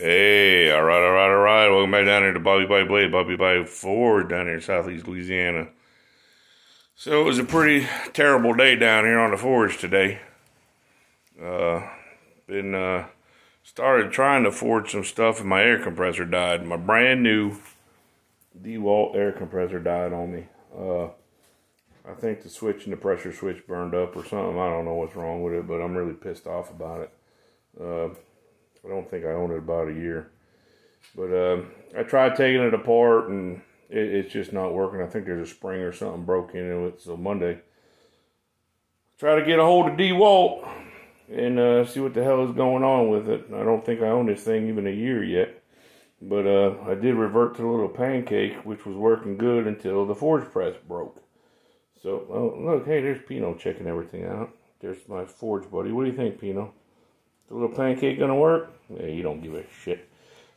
Hey, all right, all right, all right. Welcome back down here to Bobby Bayou Blade, Bobby Bayou Forge down here in Southeast Louisiana. So it was a pretty terrible day down here on the forge today. Uh, been uh, started trying to forge some stuff, and my air compressor died. My brand new DeWalt air compressor died on me. Uh, I think the switch and the pressure switch burned up or something. I don't know what's wrong with it, but I'm really pissed off about it. Uh, I don't think I owned it about a year. But uh, I tried taking it apart and it, it's just not working. I think there's a spring or something broke into it. So Monday, try to get a hold of DeWalt and uh, see what the hell is going on with it. I don't think I own this thing even a year yet. But uh, I did revert to the little pancake, which was working good until the forge press broke. So, oh, look, hey, there's Pino checking everything out. There's my forge buddy. What do you think, Pino? The little pancake gonna work? Yeah, you don't give a shit.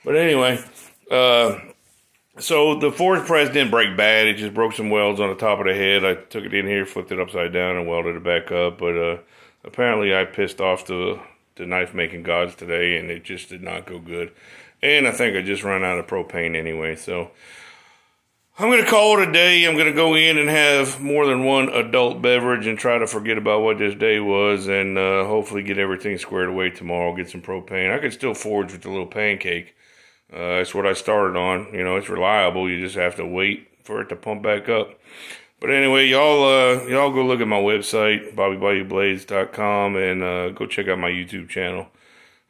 But anyway, uh, so the forge press didn't break bad. It just broke some welds on the top of the head. I took it in here, flipped it upside down, and welded it back up. But uh, apparently, I pissed off the the knife making gods today, and it just did not go good. And I think I just ran out of propane anyway. So I'm going to call it a day. I'm going to go in and have more than one adult beverage and try to forget about what this day was and uh, hopefully get everything squared away tomorrow. Get some propane. I could still forge with the little pancake. Uh, that's what I started on. You know, it's reliable. You just have to wait for it to pump back up. But anyway, y'all, uh, y'all go look at my website, BobbyBayouBlades.com, and uh, go check out my YouTube channel.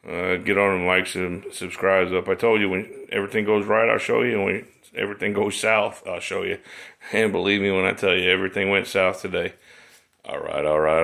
Uh, get on and like and subscribes up. I told you when everything goes right, I'll show you. And when everything goes south, I'll show you. And believe me when I tell you, everything went south today. All right, all right.